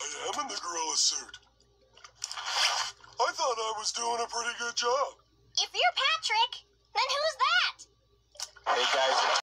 I am in the gorilla suit. I thought I was doing a pretty good job. If you're Patrick, then who's that? Hey guys,